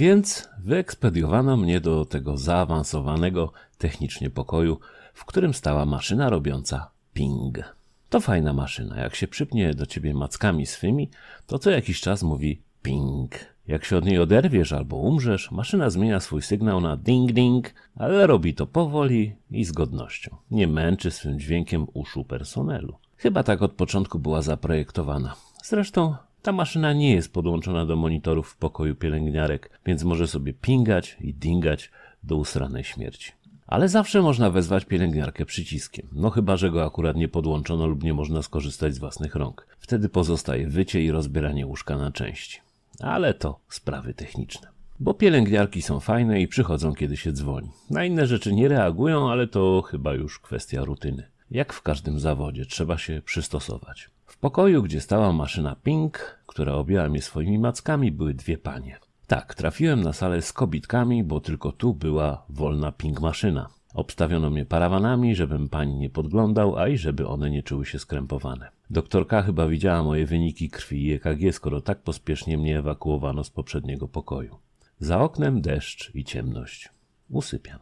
Więc wyekspediowano mnie do tego zaawansowanego technicznie pokoju, w którym stała maszyna robiąca ping. To fajna maszyna. Jak się przypnie do ciebie mackami swymi, to co jakiś czas mówi ping. Jak się od niej oderwiesz albo umrzesz, maszyna zmienia swój sygnał na ding-ding, ale robi to powoli i z godnością. Nie męczy swym dźwiękiem uszu personelu. Chyba tak od początku była zaprojektowana. Zresztą ta maszyna nie jest podłączona do monitorów w pokoju pielęgniarek, więc może sobie pingać i dingać do usranej śmierci. Ale zawsze można wezwać pielęgniarkę przyciskiem. No chyba, że go akurat nie podłączono lub nie można skorzystać z własnych rąk. Wtedy pozostaje wycie i rozbieranie łóżka na części. Ale to sprawy techniczne. Bo pielęgniarki są fajne i przychodzą, kiedy się dzwoni. Na inne rzeczy nie reagują, ale to chyba już kwestia rutyny. Jak w każdym zawodzie, trzeba się przystosować. W pokoju, gdzie stała maszyna Pink, która objęła mnie swoimi mackami, były dwie panie. Tak, trafiłem na salę z kobitkami, bo tylko tu była wolna Pink maszyna. Obstawiono mnie parawanami, żebym pani nie podglądał, a i żeby one nie czuły się skrępowane. Doktorka chyba widziała moje wyniki krwi i EKG, skoro tak pospiesznie mnie ewakuowano z poprzedniego pokoju. Za oknem deszcz i ciemność. Usypiam.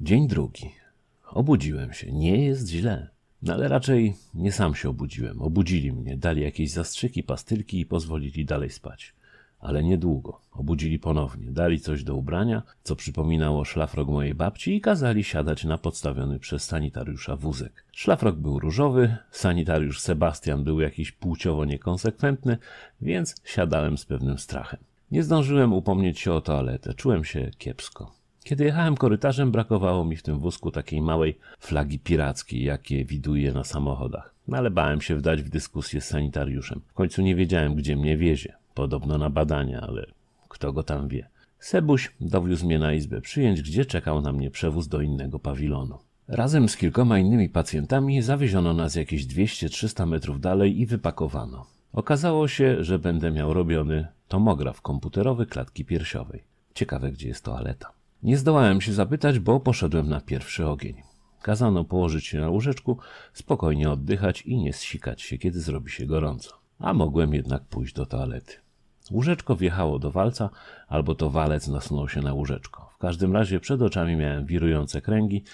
Dzień drugi. Obudziłem się. Nie jest źle. No ale raczej nie sam się obudziłem. Obudzili mnie, dali jakieś zastrzyki, pastylki i pozwolili dalej spać. Ale niedługo. Obudzili ponownie, dali coś do ubrania, co przypominało szlafrok mojej babci i kazali siadać na podstawiony przez sanitariusza wózek. Szlafrok był różowy, sanitariusz Sebastian był jakiś płciowo niekonsekwentny, więc siadałem z pewnym strachem. Nie zdążyłem upomnieć się o toaletę, czułem się kiepsko. Kiedy jechałem korytarzem, brakowało mi w tym wózku takiej małej flagi pirackiej, jakie widuję na samochodach. No ale bałem się wdać w dyskusję z sanitariuszem. W końcu nie wiedziałem, gdzie mnie wiezie. Podobno na badania, ale kto go tam wie. Sebuś dowiózł mnie na izbę przyjęć, gdzie czekał na mnie przewóz do innego pawilonu. Razem z kilkoma innymi pacjentami zawieziono nas jakieś 200-300 metrów dalej i wypakowano. Okazało się, że będę miał robiony tomograf komputerowy klatki piersiowej. Ciekawe, gdzie jest toaleta. Nie zdołałem się zapytać, bo poszedłem na pierwszy ogień. Kazano położyć się na łóżeczku, spokojnie oddychać i nie zsikać się, kiedy zrobi się gorąco. A mogłem jednak pójść do toalety. Łóżeczko wjechało do walca, albo to walec nasunął się na łóżeczko. W każdym razie przed oczami miałem wirujące kręgi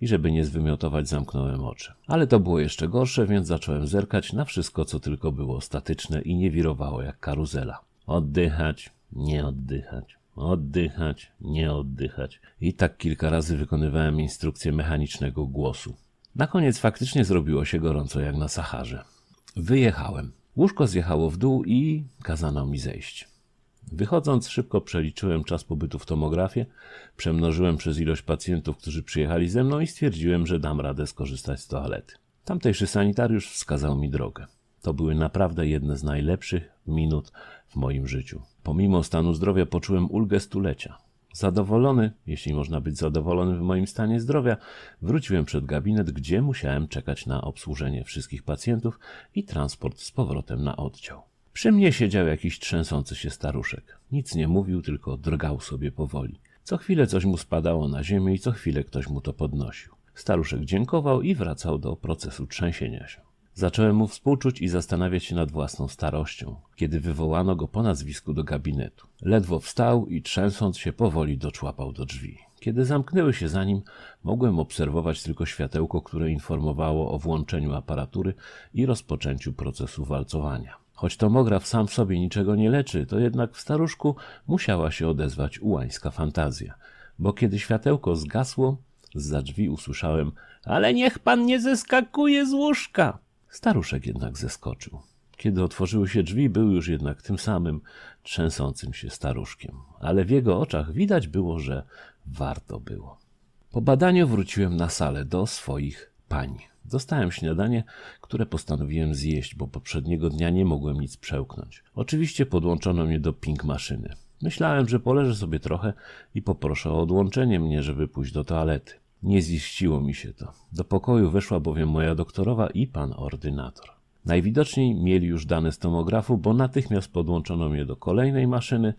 i żeby nie zwymiotować zamknąłem oczy. Ale to było jeszcze gorsze, więc zacząłem zerkać na wszystko, co tylko było statyczne i nie wirowało jak karuzela. Oddychać, nie oddychać, oddychać, nie oddychać. I tak kilka razy wykonywałem instrukcję mechanicznego głosu. Na koniec faktycznie zrobiło się gorąco jak na Saharze. Wyjechałem. Łóżko zjechało w dół i kazano mi zejść. Wychodząc, szybko przeliczyłem czas pobytu w tomografie, przemnożyłem przez ilość pacjentów, którzy przyjechali ze mną i stwierdziłem, że dam radę skorzystać z toalety. Tamtejszy sanitariusz wskazał mi drogę. To były naprawdę jedne z najlepszych minut w moim życiu. Pomimo stanu zdrowia poczułem ulgę stulecia. Zadowolony, jeśli można być zadowolonym w moim stanie zdrowia, wróciłem przed gabinet, gdzie musiałem czekać na obsłużenie wszystkich pacjentów i transport z powrotem na oddział. Przy mnie siedział jakiś trzęsący się staruszek. Nic nie mówił, tylko drgał sobie powoli. Co chwilę coś mu spadało na ziemię i co chwilę ktoś mu to podnosił. Staruszek dziękował i wracał do procesu trzęsienia się. Zacząłem mu współczuć i zastanawiać się nad własną starością, kiedy wywołano go po nazwisku do gabinetu. Ledwo wstał i trzęsąc się powoli doczłapał do drzwi. Kiedy zamknęły się za nim, mogłem obserwować tylko światełko, które informowało o włączeniu aparatury i rozpoczęciu procesu walcowania. Choć tomograf sam w sobie niczego nie leczy, to jednak w staruszku musiała się odezwać ułańska fantazja, bo kiedy światełko zgasło, z drzwi usłyszałem: Ale niech pan nie zeskakuje z łóżka! Staruszek jednak zeskoczył. Kiedy otworzyły się drzwi, był już jednak tym samym trzęsącym się staruszkiem, ale w jego oczach widać było, że warto było. Po badaniu wróciłem na salę do swoich pań. Dostałem śniadanie, które postanowiłem zjeść, bo poprzedniego dnia nie mogłem nic przełknąć. Oczywiście podłączono mnie do ping maszyny. Myślałem, że poleżę sobie trochę i poproszę o odłączenie mnie, żeby pójść do toalety. Nie ziściło mi się to. Do pokoju weszła bowiem moja doktorowa i pan ordynator. Najwidoczniej mieli już dane z tomografu, bo natychmiast podłączono mnie do kolejnej maszyny,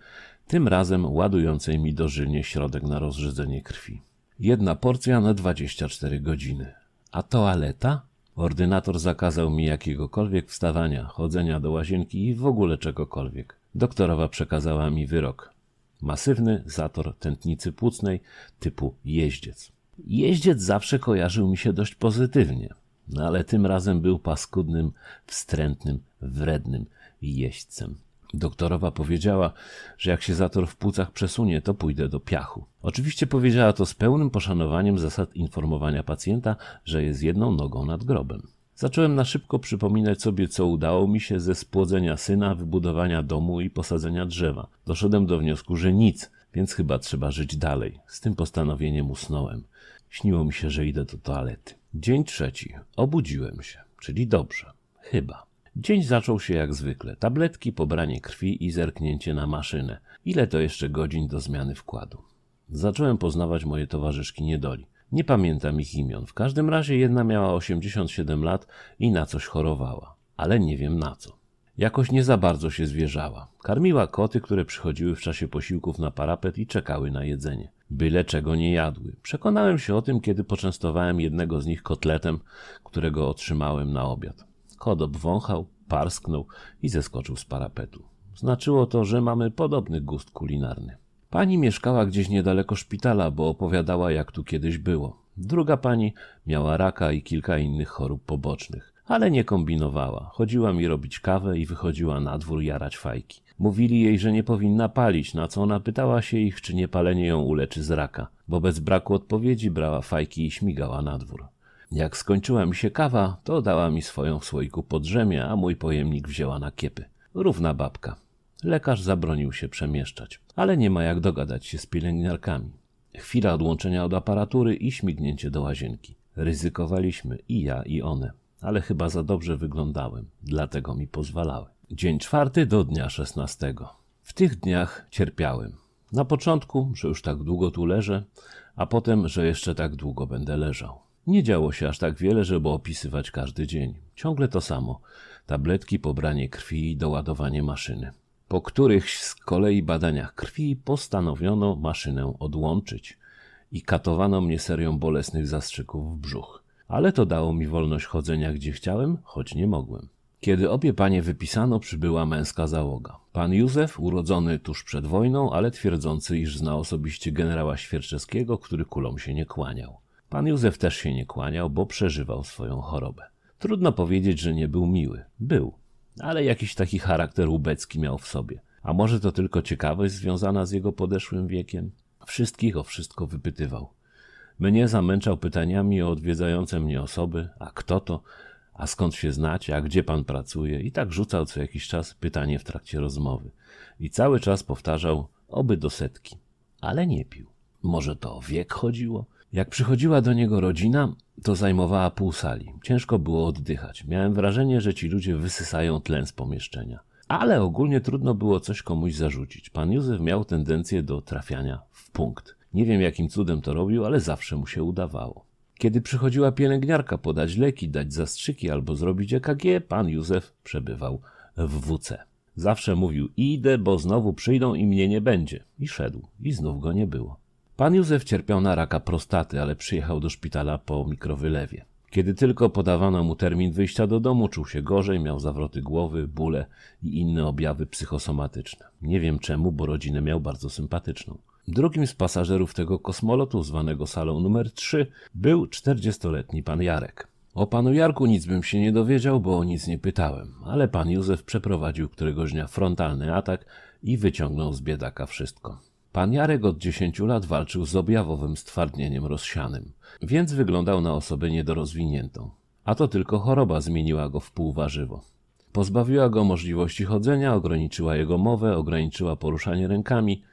tym razem ładującej mi dożylnie środek na rozrzedzenie krwi. Jedna porcja na 24 godziny. A toaleta? Ordynator zakazał mi jakiegokolwiek wstawania, chodzenia do łazienki i w ogóle czegokolwiek. Doktorowa przekazała mi wyrok. Masywny zator tętnicy płucnej typu jeździec. Jeździec zawsze kojarzył mi się dość pozytywnie, no ale tym razem był paskudnym, wstrętnym, wrednym jeźdźcem. Doktorowa powiedziała, że jak się zator w płucach przesunie, to pójdę do piachu. Oczywiście powiedziała to z pełnym poszanowaniem zasad informowania pacjenta, że jest jedną nogą nad grobem. Zacząłem na szybko przypominać sobie, co udało mi się ze spłodzenia syna, wybudowania domu i posadzenia drzewa. Doszedłem do wniosku, że nic, więc chyba trzeba żyć dalej. Z tym postanowieniem usnąłem. Śniło mi się, że idę do toalety. Dzień trzeci. Obudziłem się, czyli dobrze. Chyba. Dzień zaczął się jak zwykle. Tabletki, pobranie krwi i zerknięcie na maszynę. Ile to jeszcze godzin do zmiany wkładu? Zacząłem poznawać moje towarzyszki niedoli. Nie pamiętam ich imion. W każdym razie jedna miała 87 lat i na coś chorowała. Ale nie wiem na co. Jakoś nie za bardzo się zwierzała. Karmiła koty, które przychodziły w czasie posiłków na parapet i czekały na jedzenie. Byle czego nie jadły. Przekonałem się o tym, kiedy poczęstowałem jednego z nich kotletem, którego otrzymałem na obiad. Kot obwąchał, parsknął i zeskoczył z parapetu. Znaczyło to, że mamy podobny gust kulinarny. Pani mieszkała gdzieś niedaleko szpitala, bo opowiadała, jak tu kiedyś było. Druga pani miała raka i kilka innych chorób pobocznych, ale nie kombinowała. Chodziła mi robić kawę i wychodziła na dwór jarać fajki. Mówili jej, że nie powinna palić, na co ona pytała się ich, czy nie palenie ją uleczy z raka, bo bez braku odpowiedzi brała fajki i śmigała na dwór. Jak skończyła mi się kawa, to dała mi swoją w słoiku poddrzemie, a mój pojemnik wzięła na kiepy. Równa babka. Lekarz zabronił się przemieszczać, ale nie ma jak dogadać się z pielęgniarkami. Chwila odłączenia od aparatury i śmignięcie do łazienki. Ryzykowaliśmy i ja, i one, ale chyba za dobrze wyglądałem, dlatego mi pozwalały. Dzień czwarty do dnia szesnastego. W tych dniach cierpiałem. Na początku, że już tak długo tu leżę, a potem, że jeszcze tak długo będę leżał. Nie działo się aż tak wiele, żeby opisywać każdy dzień. Ciągle to samo. Tabletki, pobranie krwi i doładowanie maszyny. Po którychś z kolei badaniach krwi postanowiono maszynę odłączyć i katowano mnie serią bolesnych zastrzyków w brzuch. Ale to dało mi wolność chodzenia gdzie chciałem, choć nie mogłem. Kiedy obie panie wypisano, przybyła męska załoga. Pan Józef, urodzony tuż przed wojną, ale twierdzący, iż zna osobiście generała Świerczewskiego, który kulom się nie kłaniał. Pan Józef też się nie kłaniał, bo przeżywał swoją chorobę. Trudno powiedzieć, że nie był miły. Był, ale jakiś taki charakter ubecki miał w sobie. A może to tylko ciekawość związana z jego podeszłym wiekiem? Wszystkich o wszystko wypytywał. Mnie zamęczał pytaniami o odwiedzające mnie osoby, a kto to, a skąd się znacie, a gdzie pan pracuje, i tak rzucał co jakiś czas pytanie w trakcie rozmowy. I cały czas powtarzał, oby do setki, ale nie pił. Może to o wiek chodziło? Jak przychodziła do niego rodzina, to zajmowała pół sali. Ciężko było oddychać. Miałem wrażenie, że ci ludzie wysysają tlen z pomieszczenia. Ale ogólnie trudno było coś komuś zarzucić. Pan Józef miał tendencję do trafiania w punkt. Nie wiem jakim cudem to robił, ale zawsze mu się udawało. Kiedy przychodziła pielęgniarka podać leki, dać zastrzyki albo zrobić EKG, pan Józef przebywał w WC. Zawsze mówił: Idę, bo znowu przyjdą i mnie nie będzie. I szedł, i znów go nie było. Pan Józef cierpiał na raka prostaty, ale przyjechał do szpitala po mikrowylewie. Kiedy tylko podawano mu termin wyjścia do domu, czuł się gorzej, miał zawroty głowy, bóle i inne objawy psychosomatyczne. Nie wiem czemu, bo rodzinę miał bardzo sympatyczną. Drugim z pasażerów tego kosmolotu, zwanego salą numer 3, był 40-letni pan Jarek. O panu Jarku nic bym się nie dowiedział, bo o nic nie pytałem, ale pan Józef przeprowadził któregoś dnia frontalny atak i wyciągnął z biedaka wszystko. Pan Jarek od dziesięciu lat walczył z objawowym stwardnieniem rozsianym, więc wyglądał na osobę niedorozwiniętą. A to tylko choroba zmieniła go w półwarzywo. Pozbawiła go możliwości chodzenia, ograniczyła jego mowę, ograniczyła poruszanie rękami,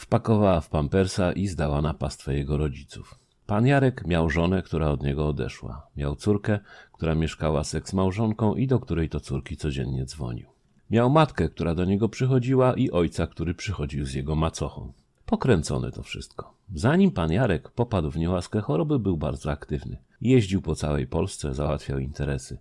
wpakowała w pampersa i zdała na pastwę jego rodziców. Pan Jarek miał żonę, która od niego odeszła. Miał córkę, która mieszkała z eksmałżonką i do której to córki codziennie dzwonił. Miał matkę, która do niego przychodziła i ojca, który przychodził z jego macochą. Pokręcone to wszystko. Zanim pan Jarek popadł w niełaskę choroby, był bardzo aktywny. Jeździł po całej Polsce, załatwiał interesy.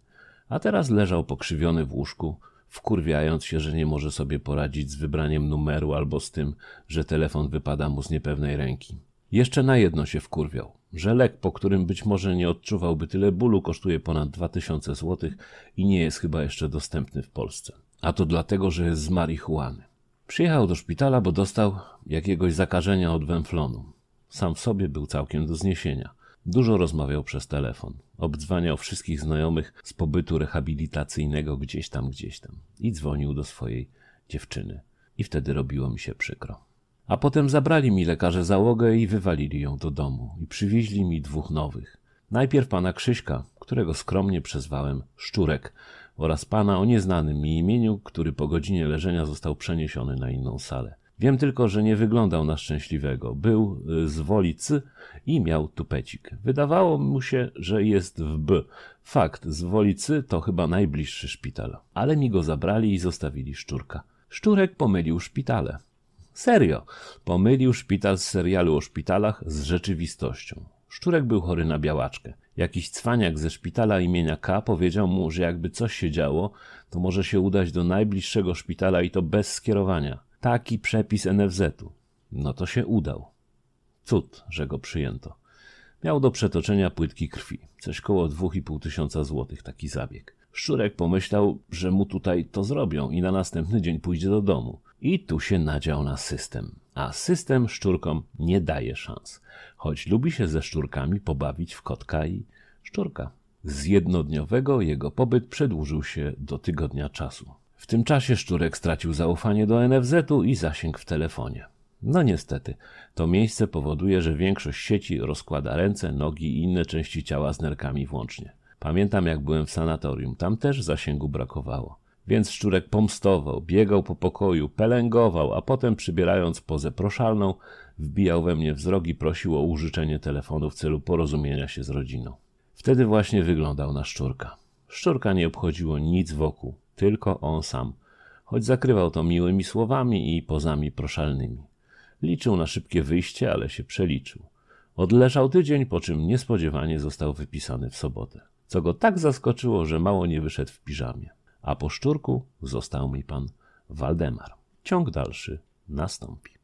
A teraz leżał pokrzywiony w łóżku, wkurwiając się, że nie może sobie poradzić z wybraniem numeru albo z tym, że telefon wypada mu z niepewnej ręki. Jeszcze na jedno się wkurwiał, że lek, po którym być może nie odczuwałby tyle bólu, kosztuje ponad 2000 zł i nie jest chyba jeszcze dostępny w Polsce. A to dlatego, że jest z marihuany. Przyjechał do szpitala, bo dostał jakiegoś zakażenia od węflonu. Sam w sobie był całkiem do zniesienia. Dużo rozmawiał przez telefon. Obdzwaniał wszystkich znajomych z pobytu rehabilitacyjnego gdzieś tam, gdzieś tam. I dzwonił do swojej dziewczyny. I wtedy robiło mi się przykro. A potem zabrali mi lekarze załogę i wywalili ją do domu. I przywieźli mi dwóch nowych. Najpierw pana Krzyśka, którego skromnie przezwałem Szczurek, oraz pana o nieznanym mi imieniu, który po godzinie leżenia został przeniesiony na inną salę. Wiem tylko, że nie wyglądał na szczęśliwego. Był y, z woli C i miał tupecik. Wydawało mu się, że jest w B. Fakt, z woli C to chyba najbliższy szpital. Ale mi go zabrali i zostawili szczurka. Szczurek pomylił szpitale. Serio, pomylił szpital z serialu o szpitalach z rzeczywistością. Szczurek był chory na białaczkę. Jakiś cwaniak ze szpitala imienia K powiedział mu, że jakby coś się działo, to może się udać do najbliższego szpitala i to bez skierowania. Taki przepis NFZ-u. No to się udał. Cud, że go przyjęto. Miał do przetoczenia płytki krwi. Coś koło 2,5 tysiąca złotych taki zabieg. Szczurek pomyślał, że mu tutaj to zrobią i na następny dzień pójdzie do domu. I tu się nadział na system. A system szczurkom nie daje szans. Choć lubi się ze szczurkami pobawić w kotka i szczurka. Z jednodniowego jego pobyt przedłużył się do tygodnia czasu. W tym czasie szczurek stracił zaufanie do NFZ-u i zasięg w telefonie. No niestety, to miejsce powoduje, że większość sieci rozkłada ręce, nogi i inne części ciała z nerkami włącznie. Pamiętam jak byłem w sanatorium, tam też zasięgu brakowało. Więc szczurek pomstował, biegał po pokoju, pelęgował, a potem przybierając pozę proszalną, wbijał we mnie wzrok i prosił o użyczenie telefonu w celu porozumienia się z rodziną. Wtedy właśnie wyglądał na szczurka. Szczurka nie obchodziło nic wokół, tylko on sam, choć zakrywał to miłymi słowami i pozami proszalnymi. Liczył na szybkie wyjście, ale się przeliczył. Odleżał tydzień, po czym niespodziewanie został wypisany w sobotę, co go tak zaskoczyło, że mało nie wyszedł w piżamie. A po szczurku został mi pan Waldemar. Ciąg dalszy nastąpi.